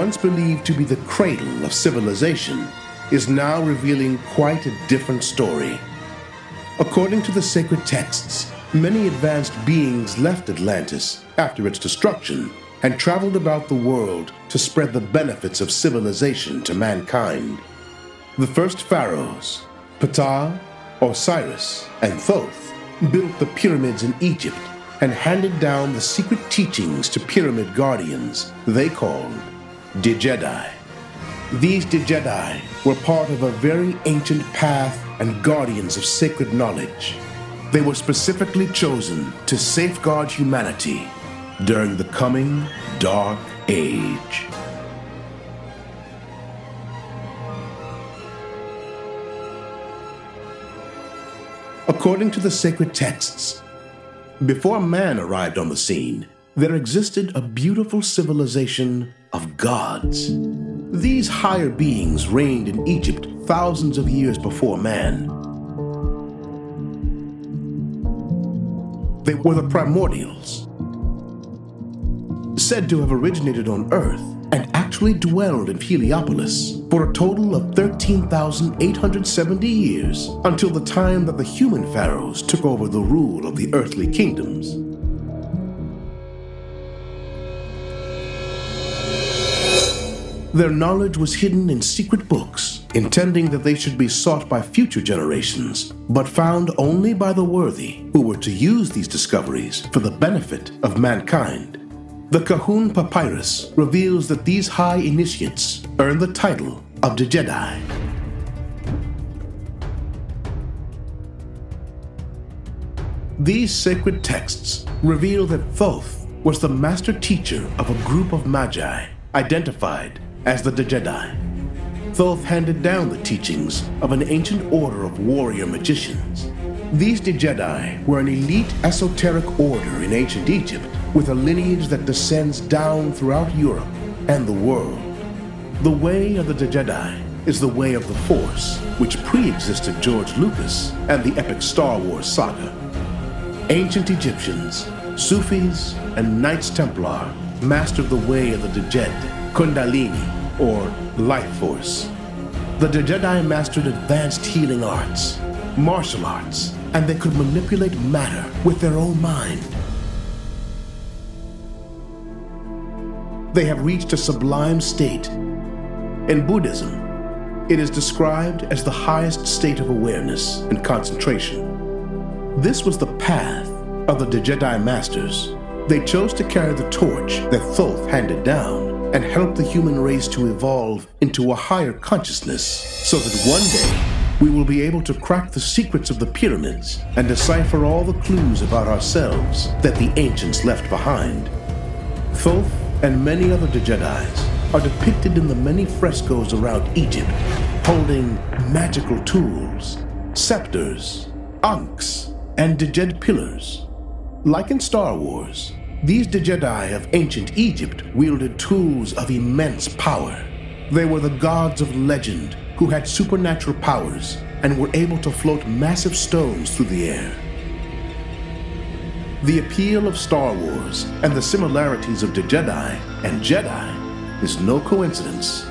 once believed to be the cradle of civilization, is now revealing quite a different story. According to the sacred texts, many advanced beings left Atlantis after its destruction and traveled about the world to spread the benefits of civilization to mankind. The first pharaohs, Ptah, Osiris, and Thoth, built the pyramids in Egypt and handed down the secret teachings to pyramid guardians they called Djedi. These Jedi were part of a very ancient path and guardians of sacred knowledge. They were specifically chosen to safeguard humanity during the coming Dark Age. According to the sacred texts, before man arrived on the scene, there existed a beautiful civilization of gods. These higher beings reigned in Egypt thousands of years before man. They were the primordials, said to have originated on Earth and actually dwelled in Heliopolis for a total of 13,870 years until the time that the human pharaohs took over the rule of the earthly kingdoms. Their knowledge was hidden in secret books, intending that they should be sought by future generations, but found only by the worthy who were to use these discoveries for the benefit of mankind. The Kahun Papyrus reveals that these high initiates earned the title of the Jedi. These sacred texts reveal that Thoth was the master teacher of a group of magi identified as the Jedi. Thoth handed down the teachings of an ancient order of warrior magicians. These Jedi were an elite esoteric order in ancient Egypt with a lineage that descends down throughout Europe and the world. The way of the Jedi is the way of the Force, which pre-existed George Lucas and the epic Star Wars saga. Ancient Egyptians, Sufis, and Knights Templar mastered the way of the Djed, Kundalini, or life force. The Jedi mastered advanced healing arts, martial arts, and they could manipulate matter with their own mind. They have reached a sublime state. In Buddhism, it is described as the highest state of awareness and concentration. This was the path of the Jedi Masters. They chose to carry the torch that Thoth handed down and help the human race to evolve into a higher consciousness so that one day we will be able to crack the secrets of the pyramids and decipher all the clues about ourselves that the ancients left behind. Thoth and many other Jedis are depicted in the many frescoes around Egypt, holding magical tools, scepters, ankhs, and Djed pillars. Like in Star Wars, these Djedi of ancient Egypt wielded tools of immense power. They were the gods of legend who had supernatural powers and were able to float massive stones through the air. The appeal of Star Wars and the similarities of the Jedi and Jedi is no coincidence.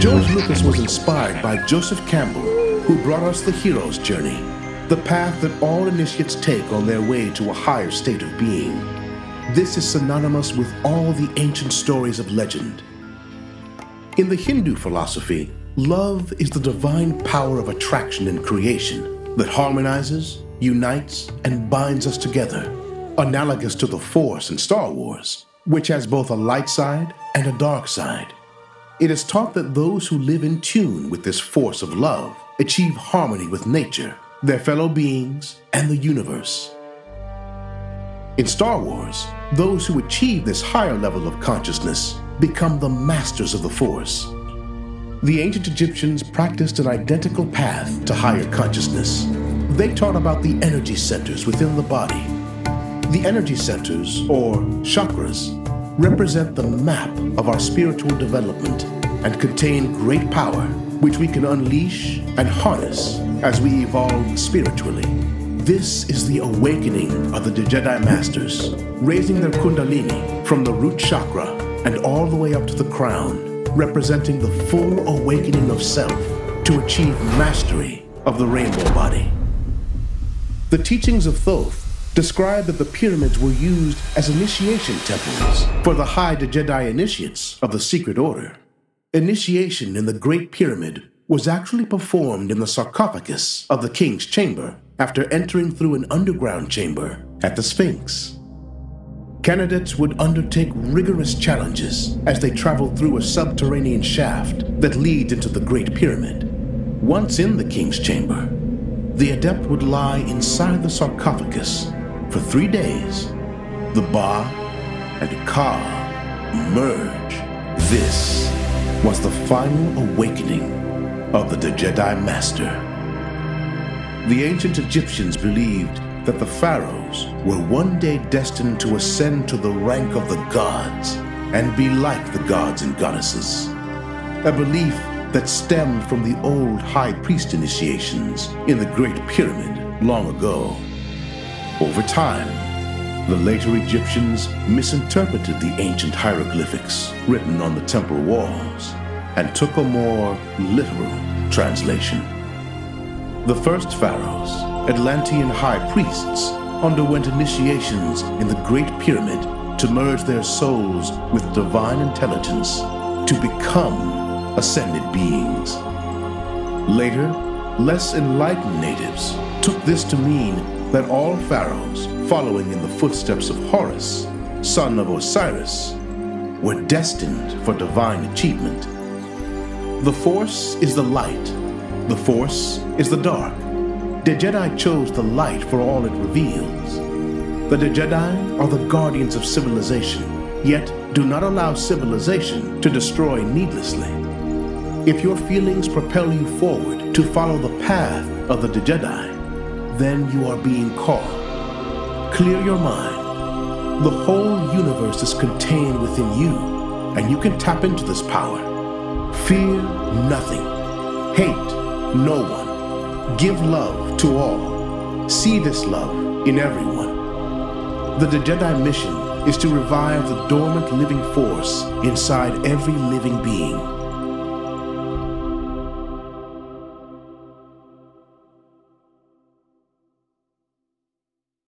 George Lucas was inspired by Joseph Campbell, who brought us the hero's journey, the path that all initiates take on their way to a higher state of being. This is synonymous with all the ancient stories of legend. In the Hindu philosophy, love is the divine power of attraction and creation that harmonizes, unites, and binds us together, analogous to the Force in Star Wars, which has both a light side and a dark side. It is taught that those who live in tune with this force of love achieve harmony with nature, their fellow beings, and the universe. In Star Wars, those who achieve this higher level of consciousness become the masters of the Force. The ancient Egyptians practiced an identical path to higher consciousness. They taught about the energy centers within the body. The energy centers, or chakras, represent the map of our spiritual development and contain great power which we can unleash and harness as we evolve spiritually. This is the awakening of the Jedi Masters, raising their Kundalini from the root chakra and all the way up to the crown, representing the full awakening of self to achieve mastery of the rainbow body. The teachings of Thoth describe that the pyramids were used as initiation temples for the high Jedi initiates of the secret order. Initiation in the Great Pyramid was actually performed in the sarcophagus of the king's chamber after entering through an underground chamber at the Sphinx. Candidates would undertake rigorous challenges as they traveled through a subterranean shaft that leads into the Great Pyramid. Once in the king's chamber, the adept would lie inside the sarcophagus for three days. The Ba and Ka merge. This was the final awakening of the Jedi Master. The ancient Egyptians believed that the pharaohs were one day destined to ascend to the rank of the gods and be like the gods and goddesses. A belief that stemmed from the old high priest initiations in the Great Pyramid long ago. Over time, the later Egyptians misinterpreted the ancient hieroglyphics written on the temple walls and took a more literal translation. The first pharaohs, Atlantean high priests, underwent initiations in the Great Pyramid to merge their souls with divine intelligence to become ascended beings. Later, less enlightened natives took this to mean that all pharaohs following in the footsteps of Horus, son of Osiris, were destined for divine achievement. The Force is the light, the Force is the dark. The Jedi chose the light for all it reveals. The Jedi are the guardians of civilization, yet do not allow civilization to destroy needlessly. If your feelings propel you forward to follow the path of the Jedi, then you are being called. Clear your mind. The whole universe is contained within you, and you can tap into this power. Fear nothing. Hate no one. Give love to all. See this love in everyone. The Jedi mission is to revive the dormant living force inside every living being.